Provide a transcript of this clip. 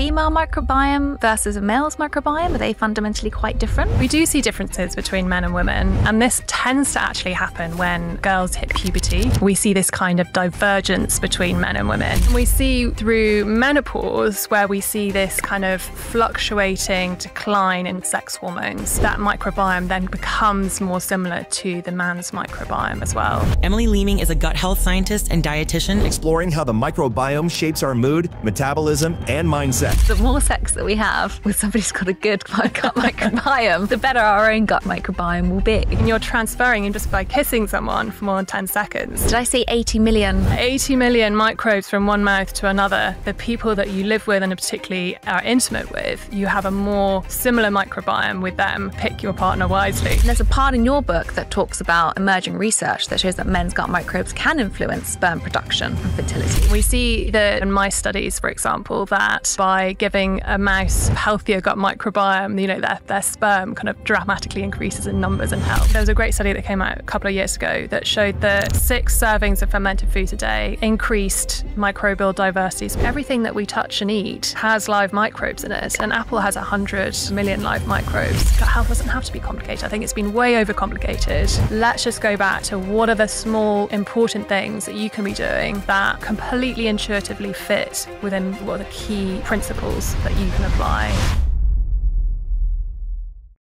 female microbiome versus a male's microbiome? Are they fundamentally quite different? We do see differences between men and women, and this tends to actually happen when girls hit puberty. We see this kind of divergence between men and women. We see through menopause where we see this kind of fluctuating decline in sex hormones. That microbiome then becomes more similar to the man's microbiome as well. Emily Leeming is a gut health scientist and dietitian, exploring how the microbiome shapes our mood, metabolism, and mindset. The more sex that we have with somebody who's got a good gut microbiome, the better our own gut microbiome will be. And you're transferring in just by kissing someone for more than 10 seconds. Did I say 80 million? 80 million microbes from one mouth to another. The people that you live with and particularly are intimate with, you have a more similar microbiome with them. Pick your partner wisely. And there's a part in your book that talks about emerging research that shows that men's gut microbes can influence sperm production and fertility. We see that in my studies, for example, that by giving a mouse healthier gut microbiome, you know, their, their sperm kind of dramatically increases in numbers and health. There was a great study that came out a couple of years ago that showed that six servings of fermented food a day increased microbial diversity. So everything that we touch and eat has live microbes in it. And apple has 100 million live microbes. Gut health doesn't have to be complicated. I think it's been way overcomplicated. Let's just go back to what are the small, important things that you can be doing that completely intuitively fit within what are the key principles that you can apply.